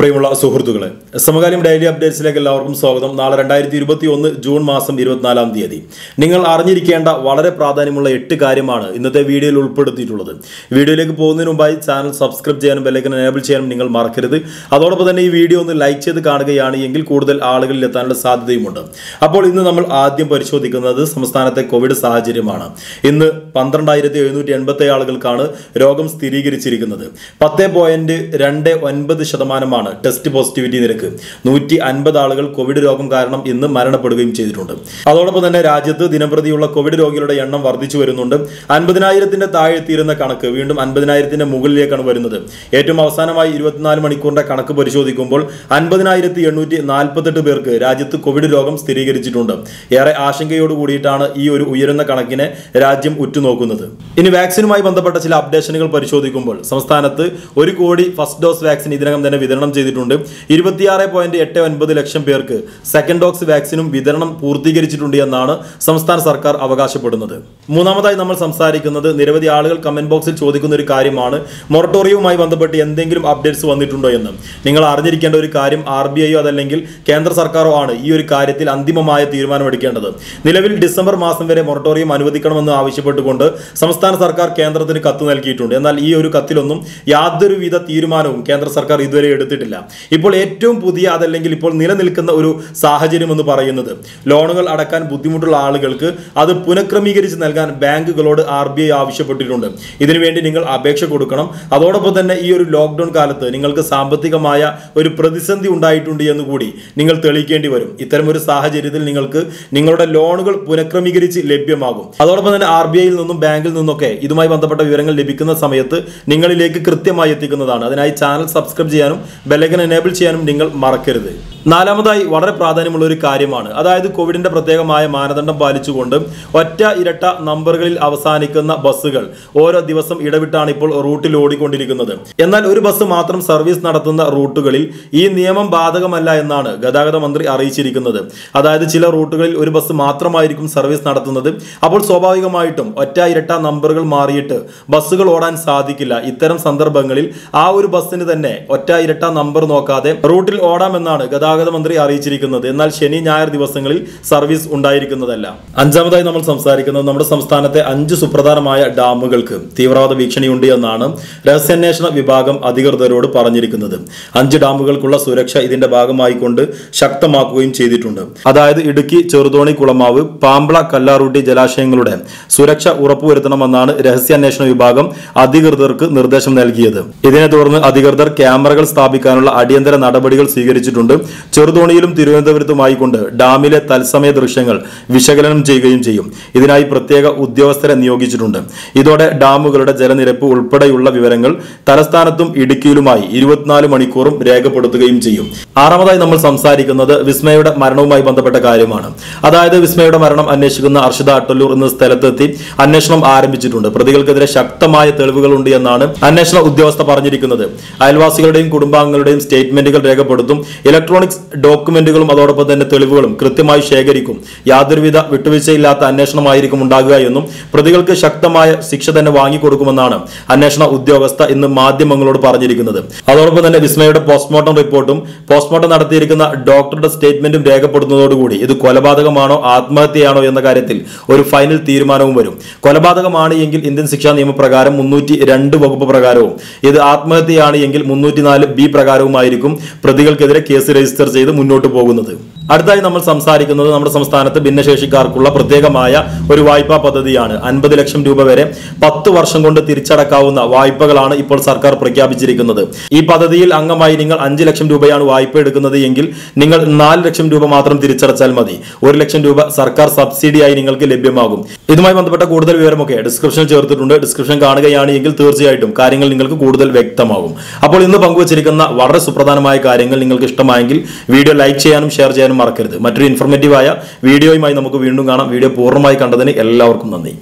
പ്രിയമുള്ള സുഹൃത്തുക്കളെ സമകാലീൻ ഡെയിലി അപ്ഡേറ്റ്സിലേക്ക് എല്ലാവർക്കും സ്വാഗതം. നാളെ രണ്ടായിരത്തി ഇരുപത്തി ഒന്ന് ജൂൺ മാസം ഇരുപത്തിനാലാം തീയതി. നിങ്ങൾ അറിഞ്ഞിരിക്കേണ്ട വളരെ പ്രാധാന്യമുള്ള എട്ട് കാര്യമാണ് ഇന്നത്തെ വീഡിയോയിൽ ഉൾപ്പെടുത്തിയിട്ടുള്ളത്. വീഡിയോയിലേക്ക് പോകുന്നതിന് മുമ്പായി ചാനൽ സബ്സ്ക്രൈബ് ചെയ്യാനും ബെല്ലൈക്കൻ എനേബിൾ ചെയ്യാനും നിങ്ങൾ മറക്കരുത്. അതോടൊപ്പം തന്നെ ഈ വീഡിയോ ഒന്ന് ലൈക്ക് ചെയ്ത് കാണുകയാണ് എങ്കിൽ കൂടുതൽ ആളുകളിൽ എത്താനുള്ള സാധ്യതയുമുണ്ട്. അപ്പോൾ ഇന്ന് നമ്മൾ ആദ്യം പരിശോധിക്കുന്നത് സംസ്ഥാനത്തെ കോവിഡ് സാഹചര്യമാണ്. ഇന്ന് പന്ത്രണ്ടായിരത്തി എഴുന്നൂറ്റി എൺപത്തി ആളുകൾക്കാണ് രോഗം സ്ഥിരീകരിച്ചിരിക്കുന്നത്. പത്ത് പോയിന്റ് രണ്ട് ഒൻപത് ശതമാനമാണ് ടെസ്റ്റ് പോസിറ്റിവിറ്റി നിരക്ക്. നൂറ്റി അൻപത് ആളുകൾ കോവിഡ് രോഗം കാരണം ഇന്ന് മരണപ്പെടുകയും ചെയ്തിട്ടുണ്ട്. അതോടൊപ്പം തന്നെ രാജ്യത്ത് ദിനംപ്രതിയുള്ള കോവിഡ് രോഗികളുടെ എണ്ണം വർദ്ധിച്ചു വരുന്നുണ്ട്. അൻപതിനായിരത്തിന്റെ താഴെ എത്തിയിരുന്ന കണക്ക് വീണ്ടും അൻപതിനായിരത്തിന്റെ മുകളിലേക്കാണ് വരുന്നത്. ഏറ്റവും അവസാനമായി ഇരുപത്തിനാല് മണിക്കൂറിന്റെ കണക്ക് പരിശോധിക്കുമ്പോൾ അൻപതിനായിരത്തി എണ്ണൂറ്റി നാൽപ്പത്തെട്ട് പേർക്ക് രാജ്യത്ത് കോവിഡ് രോഗം സ്ഥിരീകരിച്ചിട്ടുണ്ട്. ഏറെ ആശങ്കയോട് കൂടിയിട്ടാണ് ഈ ഒരു ഉയരുന്ന കണക്കിനെ രാജ്യം ഉറ്റുനോക്കുന്നത്. ഇനി വാക്സിനുമായി ബന്ധപ്പെട്ട ചില അപ്ഡേഷനുകൾ പരിശോധിക്കുമ്പോൾ സംസ്ഥാനത്ത് ഒരു കോടി ഫസ്റ്റ് ഡോസ് വാക്സിൻ ഇതിനകം തന്നെ വിതരണം ചെയ്തിട്ടുണ്ട്. ഇരുപത്തിയാറ് പോയിന്റ് എട്ട് ഒൻപത് ലക്ഷം പേർക്ക് സെക്കൻഡ് ഡോക്സ് വാക്സിനും വിതരണം പൂർത്തീകരിച്ചിട്ടുണ്ട് എന്നാണ് സംസ്ഥാന സർക്കാർ അവകാശപ്പെടുന്നത്. മൂന്നാമതായി നമ്മൾ സംസാരിക്കുന്നത് നിരവധി ആളുകൾ കമന്റ് ബോക്സിൽ ചോദിക്കുന്ന ഒരു കാര്യമാണ്. മൊറട്ടോറിയവുമായി ബന്ധപ്പെട്ട് എന്തെങ്കിലും അപ്ഡേറ്റ്സ് വന്നിട്ടുണ്ടോ എന്ന്. നിങ്ങൾ അറിഞ്ഞിരിക്കേണ്ട ഒരു കാര്യം ആർ ബി ഐയോ അതല്ലെങ്കിൽ കേന്ദ്ര സർക്കാരോ ആണ് ഈ ഒരു കാര്യത്തിൽ അന്തിമമായ തീരുമാനമെടുക്കേണ്ടത്. നിലവിൽ ഡിസംബർ മാസം വരെ മൊറട്ടോറിയം അനുവദിക്കണമെന്ന് ആവശ്യപ്പെട്ടുകൊണ്ട് സംസ്ഥാന സർക്കാർ കേന്ദ്രത്തിന് കത്ത് നൽകിയിട്ടുണ്ട്. എന്നാൽ ഈ ഒരു കത്തിലൊന്നും യാതൊരുവിധ തീരുമാനവും കേന്ദ്ര സർക്കാർ ഇതുവരെ എടുത്തിട്ടില്ല. ഇപ്പോൾ ഏറ്റവും പുതിയ അതല്ലെങ്കിൽ ഇപ്പോൾ നിലനിൽക്കുന്ന ഒരു സാഹചര്യം എന്ന് പറയുന്നത് ലോണുകൾ അടക്കാൻ ബുദ്ധിമുട്ടുള്ള ആളുകൾക്ക് അത് പുനഃക്രമീകരിച്ച് നൽകാൻ ബാങ്കുകളോട് ആർ ബി ഐ ആവശ്യപ്പെട്ടിട്ടുണ്ട്. ഇതിനുവേണ്ടി നിങ്ങൾ അപേക്ഷ കൊടുക്കണം. അതോടൊപ്പം തന്നെ ഈ ഒരു ലോക്ക്ഡൌൺ കാലത്ത് നിങ്ങൾക്ക് സാമ്പത്തികമായ ഒരു പ്രതിസന്ധി ഉണ്ടായിട്ടുണ്ട് എന്ന് കൂടി നിങ്ങൾ തെളിയിക്കേണ്ടി വരും. ഇത്തരം ഒരു സാഹചര്യത്തിൽ നിങ്ങൾക്ക് നിങ്ങളുടെ ലോണുകൾ പുനഃക്രമീകരിച്ച് ലഭ്യമാകും. അതോടൊപ്പം തന്നെ ആർ ബി ഐയിൽ നിന്നും ബാങ്കിൽ നിന്നൊക്കെ ഇതുമായി ബന്ധപ്പെട്ട വിവരങ്ങൾ ലഭിക്കുന്ന സമയത്ത് നിങ്ങളിലേക്ക് കൃത്യമായി എത്തിക്കുന്നതാണ്. അതിനായി ചാനൽ സബ്സ്ക്രൈബ് ചെയ്യാനും ബെല്ലൈക്കൻ എനേബിൾ ചെയ്യാനും നിങ്ങൾ മറക്കരുത്. നാലാമതായി വളരെ പ്രാധാന്യമുള്ള ഒരു കാര്യമാണ്. അതായത് കോവിഡിന്റെ പ്രത്യേകമായ മാനദണ്ഡം പാലിച്ചുകൊണ്ട് ഒറ്റ ഇരട്ട നമ്പറുകളിൽ അവസാനിക്കുന്ന ബസ്സുകൾ ഓരോ ദിവസം ഇടവിട്ടാണ് ഇപ്പോൾ റൂട്ടിൽ ഓടിക്കൊണ്ടിരിക്കുന്നത്. എന്നാൽ ഒരു ബസ് മാത്രം സർവീസ് നടത്തുന്ന റൂട്ടുകളിൽ ഈ നിയമം ബാധകമല്ല എന്നാണ് ഗതാഗത മന്ത്രി അറിയിച്ചിരിക്കുന്നത്. അതായത് ചില റൂട്ടുകളിൽ ഒരു ബസ് മാത്രമായിരിക്കും സർവീസ് നടത്തുന്നത്. അപ്പോൾ സ്വാഭാവികമായിട്ടും ഒറ്റ ഇരട്ട നമ്പറുകൾ മാറിയിട്ട് ബസ്സുകൾ ഓടാൻ സാധിക്കില്ല. ഇത്തരം സന്ദർഭങ്ങളിൽ ആ ഒരു ബസ്സിന് തന്നെ ഒറ്റ ഇരട്ട നമ്പർ നോക്കാതെ റൂട്ടിൽ ഓടാമെന്നാണ് ഗതാഗത മന്ത്രി അറിയിച്ചിരിക്കുന്നത്. എന്നാൽ ശനി ഞായർ ദിവസങ്ങളിൽ സർവീസ് ഉണ്ടായിരിക്കുന്നതല്ല. അഞ്ചാമതായി നമ്മൾ സംസാരിക്കുന്നത് നമ്മുടെ സംസ്ഥാനത്തെ അഞ്ച് സുപ്രധാനമായ ഡാമുകൾക്ക്. തീവ്രവാദ ഭീഷണിയുണ്ട് എന്നാണ് രഹസ്യാന്വേഷണ വിഭാഗം അധികൃതരോട് പറഞ്ഞിരിക്കുന്നത്. അഞ്ച് ഡാമുകൾക്കുള്ള സുരക്ഷ ഇതിന്റെ ഭാഗമായി കൊണ്ട് ശക്തമാക്കുകയും ചെയ്തിട്ടുണ്ട്. അതായത് ഇടുക്കി ചെറുതോണി കുളമാവ് പാമ്പള കല്ലാറൂട്ടി ജലാശയങ്ങളുടെ സുരക്ഷ ഉറപ്പുവരുത്തണമെന്നാണ് രഹസ്യാന്വേഷണ വിഭാഗം അധികൃതർക്ക് നിർദ്ദേശം നൽകിയത്. ഇതിനെ തുടർന്ന് അധികൃതർ ക്യാമറകൾ സ്ഥാപിക്കാനുള്ള അടിയന്തര നടപടികൾ സ്വീകരിച്ചിട്ടുണ്ട്. ചെറുതോണിയിലും തിരുവനന്തപുരത്തുമായി കൊണ്ട് ഡാമിലെ തത്സമയ ദൃശ്യങ്ങൾ വിശകലനം ചെയ്യുകയും ചെയ്യും. ഇതിനായി പ്രത്യേക ഉദ്യോഗസ്ഥരെ നിയോഗിച്ചിട്ടുണ്ട്. ഇതോടെ ഡാമുകളുടെ ജലനിരപ്പ് ഉൾപ്പെടെയുള്ള വിവരങ്ങൾ തലസ്ഥാനത്തും ഇടുക്കിയിലുമായി ഇരുപത്തിനാല് മണിക്കൂറും രേഖപ്പെടുത്തുകയും ചെയ്യും. ആറാമതായി നമ്മൾ സംസാരിക്കുന്നത് വിസ്മയുടെ മരണവുമായി ബന്ധപ്പെട്ട കാര്യമാണ്. അതായത് വിസ്മയുടെ മരണം അന്വേഷിക്കുന്ന അർഷിത അട്ടല്ലൂർ എന്ന സ്ഥലത്തെത്തി അന്വേഷണം ആരംഭിച്ചിട്ടുണ്ട്. പ്രതികൾക്കെതിരെ ശക്തമായ തെളിവുകളുണ്ട് എന്നാണ് അന്വേഷണ ഉദ്യോഗസ്ഥ പറഞ്ഞിരിക്കുന്നത്. അയൽവാസികളുടെയും കുടുംബാംഗങ്ങളുടെയും സ്റ്റേറ്റ്മെന്റുകൾ രേഖപ്പെടുത്തും ഇലക്ട്രോണിക്സ് ഡോക്യുമെന്റുകളും അതോടൊപ്പം തന്നെ തെളിവുകളും കൃത്യമായി ശേഖരിക്കും. യാതൊരുവിധ വിട്ടുവീഴ്ചയില്ലാത്ത അന്വേഷണമായിരിക്കും ഉണ്ടാകുക എന്നും പ്രതികൾക്ക് ശക്തമായ ശിക്ഷ തന്നെ വാങ്ങിക്കൊടുക്കുമെന്നാണ് അന്വേഷണ ഉദ്യോഗസ്ഥ ഇന്ന് മാധ്യമങ്ങളോട് പറഞ്ഞിരിക്കുന്നത്. അതോടൊപ്പം തന്നെ വിസ്മയുടെ പോസ്റ്റ്മോർട്ടം റിപ്പോർട്ടും പോസ്റ്റ്മോർട്ടം നടത്തിയിരിക്കുന്ന ഡോക്ടറുടെ സ്റ്റേറ്റ്മെന്റും രേഖപ്പെടുത്തുന്നതോടുകൂടി ഇത് കൊലപാതകമാണോ ആത്മഹത്യയാണോ എന്ന കാര്യത്തിൽ ഒരു ഫൈനൽ തീരുമാനവും വരും. കൊലപാതകമാണ് എങ്കിൽ ഇന്ത്യൻ ശിക്ഷാ നിയമപ്രകാരം മുന്നൂറ്റി രണ്ട് വകുപ്പ് പ്രകാരവും. ഇത് ആത്മഹത്യയാണ് എങ്കിൽ മുന്നൂറ്റി നാല് ബി പ്രകാരവുമായിരിക്കും പ്രതികൾക്കെതിരെ കേസ് രജിസ്റ്റർ ചെയ്ത് മുന്നോട്ട് പോകുന്നത് അടുത്തായി നമ്മൾ സംസാരിക്കുന്നത് നമ്മുടെ സംസ്ഥാനത്ത് ഭിന്നശേഷിക്കാർക്കുള്ള പ്രത്യേകമായ ഒരു വായ്പാ പദ്ധതിയാണ്. അൻപത് ലക്ഷം രൂപ വരെ പത്ത് വർഷം കൊണ്ട് തിരിച്ചടക്കാവുന്ന വായ്പകളാണ് ഇപ്പോൾ സർക്കാർ പ്രഖ്യാപിച്ചിരിക്കുന്നത്. ഈ പദ്ധതിയിൽ അംഗമായി നിങ്ങൾ അഞ്ച് ലക്ഷം രൂപയാണ് വായ്പ എടുക്കുന്നത് എങ്കിൽ നിങ്ങൾ നാല് ലക്ഷം രൂപ മാത്രം തിരിച്ചടച്ചാൽ മതി. ഒരു ലക്ഷം രൂപ സർക്കാർ സബ്സിഡിയായി നിങ്ങൾക്ക് ലഭ്യമാകും. ഇതുമായി ബന്ധപ്പെട്ട കൂടുതൽ വിവരമൊക്കെ ഡിസ്ക്രിപ്ഷൻ ചേർത്തിട്ടുണ്ട്. ഡിസ്ക്രിപ്ഷൻ കാണുകയാണ് എങ്കിൽ തീർച്ചയായിട്ടും കാര്യങ്ങൾ നിങ്ങൾക്ക് കൂടുതൽ വ്യക്തമാകും. അപ്പോൾ ഇന്ന് പങ്കുവച്ചിരിക്കുന്ന വളരെ സുപ്രധാനമായ കാര്യങ്ങൾ നിങ്ങൾക്ക് ഇഷ്ടമായെങ്കിൽ വീഡിയോ ലൈക്ക് ചെയ്യാനും ഷെയർ ചെയ്യാനും മറക്കരുത്. മറ്റൊരു ഇൻഫർമേറ്റീവായ വീഡിയോയുമായി നമുക്ക് വീണ്ടും കാണാം. വീഡിയോ പൂർണമായി കണ്ടതിന് എല്ലാവർക്കും നന്ദി.